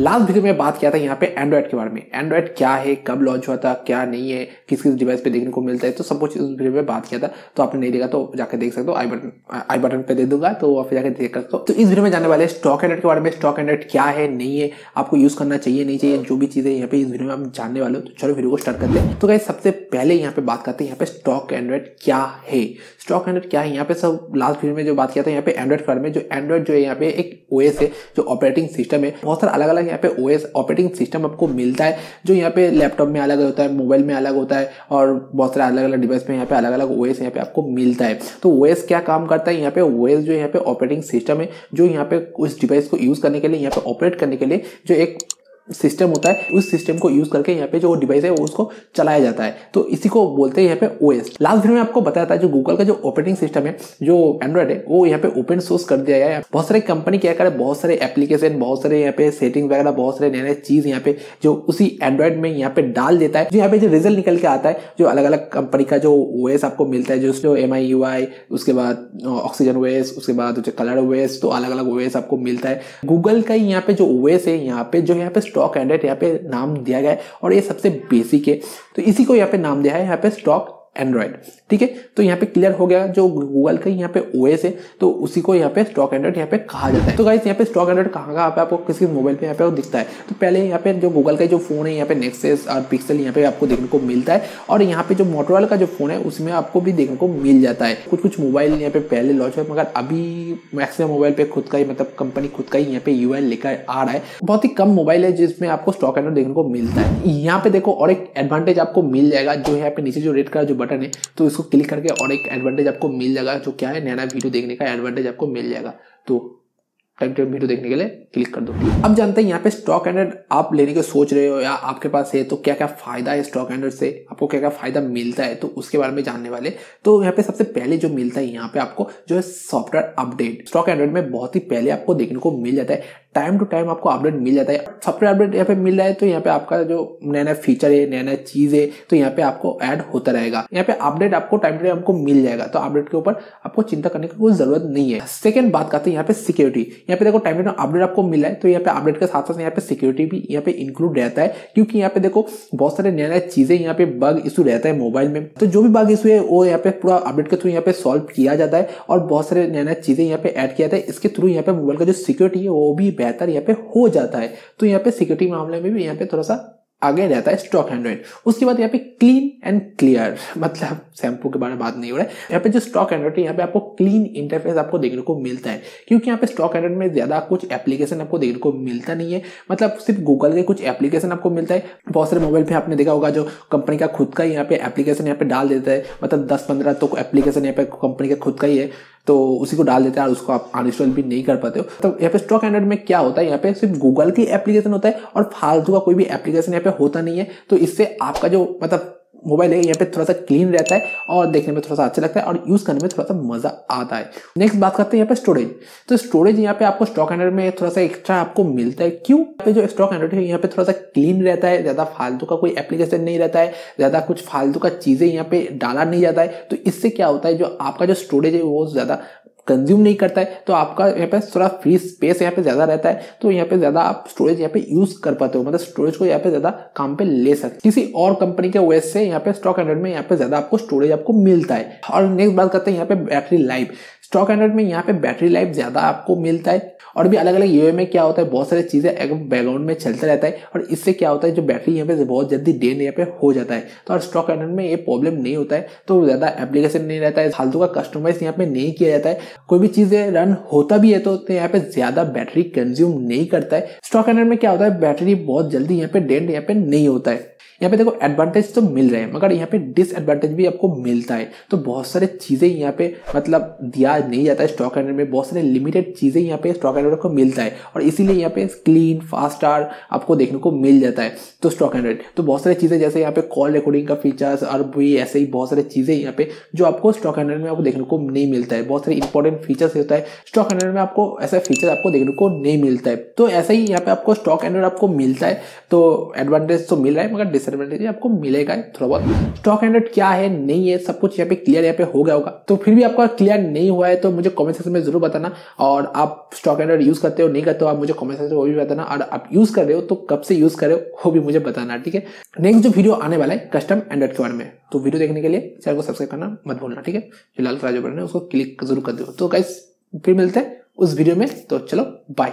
Last video में बात किया था यहाँ पे एंड्रॉइड के बारे में। एंड्रॉइड क्या है, कब लॉन्च हुआ था, क्या नहीं है किस किस डिवाइस पे देखने को मिलता है तो सब कुछ उस वीडियो में बात किया था। तो आपने नहीं देखा तो जाकर देख सकते हो। आई बटन आई बटन पे दे दूँगा तो आप जाकर देख सकते हो। तो इस वीडियो में जाने वाले स्टॉक एंड्रॉइड के बारे में। स्टॉक एंड्रॉइड क्या है, नहीं है, आपको यूज़ करना चाहिए, नहीं चाहिए, जो भी चीज़ें यहाँ पे इस वीडियो में हम जानने वाले हो तो चलो वीडियो को स्टार्ट करते हैं। तो गाइस सबसे पहले यहाँ पे बात करते हैं यहाँ पे स्टॉक एंड्रॉइड क्या है। स्टॉक एंड्रॉइड क्या है, यहाँ पे सब लास्ट वीडियो में जो बात किया था यहाँ पे एंड्रॉइड के बारे में, जो एंड्रॉइड जो है यहाँ पे एक ओएस है, जो ऑपरेटिंग सिस्टम है, बहुत सारे अलग अलग यहाँ पे ओएस ऑपरेटिंग सिस्टम आपको मिलता है, जो यहाँ पे लैपटॉप में अलग होता है मोबाइल में अलग होता है, और बहुत सारे अलग अलग डिवाइस में यहाँ पे अलग अलग ओएस यहाँ पे आपको मिलता है। तो ओएस क्या काम करता है? यहाँ पे ओएस जो यहाँ पे ऑपरेटिंग सिस्टम है, जो यहाँ पे उस डिवाइस को यूज़ करने के लिए, यहाँ पे ऑपरेट करने के लिए, जो एक सिस्टम होता है उस सिस्टम को यूज़ करके यहाँ पे जो डिवाइस है वो उसको चलाया जाता है तो इसी को बोलते हैं यहाँ पे ओएस लास्ट वीडियो में आपको बताया था जो गूगल का जो ऑपरेटिंग सिस्टम है जो एंड्रॉइड है वो यहाँ पे ओपन सोर्स कर दिया गया है बहुत सारे कंपनी क्या करे बहुत सारे एप्लीकेशन बहुत सारे यहाँ पे सेटिंग वगैरह बहुत सारे नए नए चीज़ यहाँ पे जो उसी एंड्रॉइड में यहाँ पे डाल देता है जो यहाँ पे जो रिज़ल्ट निकल के आता है जो अलग अलग कंपनी का जो ओएस आपको मिलता है जो जो एम आई यू आई उसके बाद ऑक्सीजन ओएस उसके बाद कलर ओएस तो अलग अलग ओएस आपको मिलता है गूगल का यहाँ पे जो ओएस है यहाँ पे जो यहाँ पे स्टॉक एंडेड यहाँ पे नाम दिया गया है और ये सबसे बेसिक है। तो इसी को यहाँ पे नाम दिया है। यहाँ पे स्टॉक एंड्रॉइड ठीक है तो यहाँ पे क्लियर हो गया जो गूगल का यहाँ पे ओएस है तो उसी को यहाँ पे स्टॉक एंड्रॉइड यहाँ पे कहा जाता है तो गाइस यहाँ पे स्टॉक एंड्रॉइड कहाँ पे आपको किसी मोबाइल पे यहाँ पे दिखता है तो पहले यहाँ पे जो गूगल का जो फ़ोन है यहाँ पे नेक्सेस और पिक्सल यहाँ पे आपको देखने को मिलता है और यहाँ पे जो मोटोरोला का जो फ़ोन है उसमें आपको भी देखने को मिल जाता है कुछ कुछ मोबाइल यहाँ पे पहले लॉन्च हुआ मगर अभी मैक्सिमम मोबाइल पे खुद का ही मतलब कंपनी खुद का ही यहाँ पे यू लेकर आ रहा है बहुत ही कम मोबाइल है जिसमें आपको स्टॉक एंड्रॉइड देखने को मिलता है यहाँ पे देखो और एक एडवांटेज आपको मिल जाएगा जो यहाँ पे नीचे जो रेड का जो बटन है तो इसको क्लिक करके और एक एडवांटेज आपको मिल जाएगा, जो क्या है नया नया वीडियो देखने का एडवांटेज आपको मिल जाएगा। तो टाइम टेबल वीडियो देखने के लिए क्लिक कर दो। अब जानते हैं यहाँ पे स्टॉक एंड्रॉइड आप लेने के सोच रहे हो या आपके पास है तो क्या क्या फ़ायदा है स्टॉक एंड्रॉइड से? आपको क्या क्या फ़ायदा मिलता है? तो उसके बारे में जानने वाले। तो यहाँ पे सबसे पहले जो मिलता है, यहाँ पे आपको जो है सॉफ्टवेयर अपडेट स्टॉक एंड्रॉइड में बहुत ही पहले आपको देखने को मिल जाता है। टाइम टू टाइम आपको अपडेट मिल जाता है। सॉफ्टवेयर अपडेट यहाँ पे मिल रहा है तो यहाँ पे आपका जो नया नया फीचर है नया नया चीज़ है तो यहाँ पे आपको ऐड होता रहेगा। यहाँ पे अपडेट आपको टाइम टू टाइम आपको मिल जाएगा। तो अपडेट के ऊपर आपको चिंता करने की कोई ज़रूरत नहीं है। सेकंड बात करते हैं यहाँ पे सिक्योरिटी यहाँ पे देखो टाइम टू टाइम अपडेट आपको मिला है तो यहाँ पे अपडेट के साथ साथ यहाँ पे सिक्योरिटी भी यहाँ पे इंक्लूड रहता है क्योंकि यहाँ पे देखो बहुत सारे नया नया चीज़ें यहाँ पे बग इशू रहता है मोबाइल में तो जो भी बग इशू है वो यहाँ पे पूरा अपडेट के थ्रू यहाँ पे सॉल्व किया जाता है और बहुत सारे नया नया चीज़ें यहाँ पे ऐड किया जाता है इसके थ्रू यहाँ पे मोबाइल का जो सिक्योरिटी है वो भी बेहतर यहाँ पे हो जाता है तो यहाँ पे सिक्योरिटी मामले में भी यहाँ पे थोड़ा सा आगे रहता है स्टॉक एंड्रॉइड उसके बाद यहाँ पे क्लीन एंड क्लियर मतलब शैम्पू के बारे में बात नहीं हो रहा है। यहाँ पे जो स्टॉक एंड्रॉइड है, यहाँ पे आपको क्लीन इंटरफेस आपको देखने को मिलता है। क्योंकि यहाँ पे स्टॉक एंड्रॉइड में ज़्यादा कुछ एप्लीकेशन आपको देखने को मिलता नहीं है। मतलब सिर्फ़ गूगल के कुछ एप्लीकेशन आपको मिलता है। बहुत सारे मोबाइल पे आपने देखा होगा जो कंपनी का खुद का यहाँ पे एप्लीकेशन यहाँ पे डाल देता है। मतलब दस पंद्रह तो एप्लीकेशन यहाँ पे कंपनी का खुद का ही है। तो उसी को डाल देते हैं और उसको आप अनइंस्टॉल भी नहीं कर पाते हो। तो यहाँ पे स्टॉक एंड्रॉइड में क्या होता है? यहाँ पे सिर्फ़ गूगल की एप्लीकेशन होता है और फालतू का कोई भी एप्लीकेशन यहाँ पे होता नहीं है। तो इससे आपका जो मतलब मोबाइल है यहाँ पे थोड़ा सा क्लीन रहता है और देखने में थोड़ा सा अच्छा लगता है और यूज़ करने में थोड़ा सा मज़ा आता है। नेक्स्ट बात करते हैं यहाँ पे स्टोरेज। तो स्टोरेज यहाँ पे आपको स्टॉक एंड्रॉइड में थोड़ा सा एक्स्ट्रा आपको मिलता है। क्यों? यहाँ पे जो स्टॉक एंड्रॉइड है, यहाँ पे थोड़ा सा क्लीन रहता है, ज़्यादा फालतू का कोई एप्लीकेशन नहीं रहता है, ज़्यादा कुछ फालतू का चीज़ें यहाँ पे डाला नहीं जाता है। तो इससे क्या होता है, जो आपका जो स्टोरेज है वो ज़्यादा कंज्यूम नहीं करता है तो आपका यहाँ पे थोड़ा फ्री स्पेस यहाँ पे ज़्यादा रहता है तो यहाँ पे ज़्यादा आप स्टोरेज यहाँ पे यूज़ कर पाते हो मतलब स्टोरेज को यहाँ पे ज़्यादा काम पे ले सकते किसी और कंपनी के ओएस से यहाँ पे स्टॉक एंड्रॉइड में यहाँ पे ज़्यादा आपको स्टोरेज आपको मिलता है और नेक्स्ट बात करते हैं यहाँ पे बैटरी लाइफ स्टॉक एंड्रॉइड में यहाँ पे बैटरी लाइफ ज़्यादा आपको मिलता है और भी अलग अलग यूए में क्या होता है बहुत सारी चीज़ें बैकग्राउंड में चलता रहता है और इससे क्या होता है जो बैटरी यहाँ पे बहुत जल्दी डेन यहाँ पे हो जाता है तो और स्टॉक एंड्रॉइड में ये प्रॉब्लम नहीं होता है तो ज़्यादा एप्लीकेशन नहीं रहता है फालतू का कस्टमाइज यहाँ पे नहीं किया जाता है कोई भी चीज़ें रन होता भी है तो यहाँ पे ज़्यादा बैटरी कंज्यूम नहीं करता है। स्टॉक एनर में क्या होता है? बैटरी बहुत जल्दी यहाँ पे डेंट यहाँ पे नहीं होता है। यहाँ पे देखो एडवांटेज तो मिल रहे हैं, मगर यहाँ पे डिसएडवांटेज भी आपको मिलता है। तो बहुत सारे चीज़ें यहाँ पे मतलब दिया नहीं जाता है स्टॉक एंड्रॉइड में, बहुत सारे लिमिटेड चीज़ें यहाँ पे स्टॉक एंड्रॉइड को मिलता है। और इसीलिए यहाँ पे क्लीन फास्टर आपको देखने को मिल जाता है तो स्टॉक एंड्रॉइड तो बहुत सारी चीज़ें जैसे यहाँ पे कॉल रिकॉर्डिंग का फीचर्स और भी ऐसे ही बहुत सारी चीज़ें यहाँ पे जो आपको स्टॉक एंड्रॉइड में आपको देखने को नहीं मिलता है। बहुत सारे इंपॉर्टेंट फीचर्स होता है स्टॉक एंड्रॉइड में आपको ऐसा फीचर आपको देखने को नहीं मिलता है। तो ऐसा ही यहाँ पे आपको स्टॉक एंड्रॉइड आपको मिलता है तो एडवांटेज तो मिल रहा है, मगर फैसिलिटी आपको मिलेगा थोड़ा बहुत। स्टॉक एंड्रॉइड क्या है, नहीं है, सब कुछ यहाँ पे क्लियर यहाँ पे हो गया होगा। तो फिर भी आपका क्लियर नहीं हुआ है तो मुझे कमेंट सेक्शन में ज़रूर बताना। और आप स्टॉक एंड्रॉइड यूज़ करते हो, नहीं करते हो, आप मुझे कमेंट सेक्शन में वो भी बताना। और आप यूज़ कर रहे हो तो कब से यूज़ कर रहे हो, वो भी मुझे बताना, ठीक है? नेक्स्ट जो वीडियो आने वाला है कस्टम एंड्रॉइड के बारे में। तो वीडियो देखने के लिए चैनल को सब्सक्राइब करना मत भूलना, ठीक है? जो लाल राजो बटन है, उसको क्लिक ज़रूर कर दो। तो गाइस फिर मिलते हैं उस वीडियो में। तो चलो बाय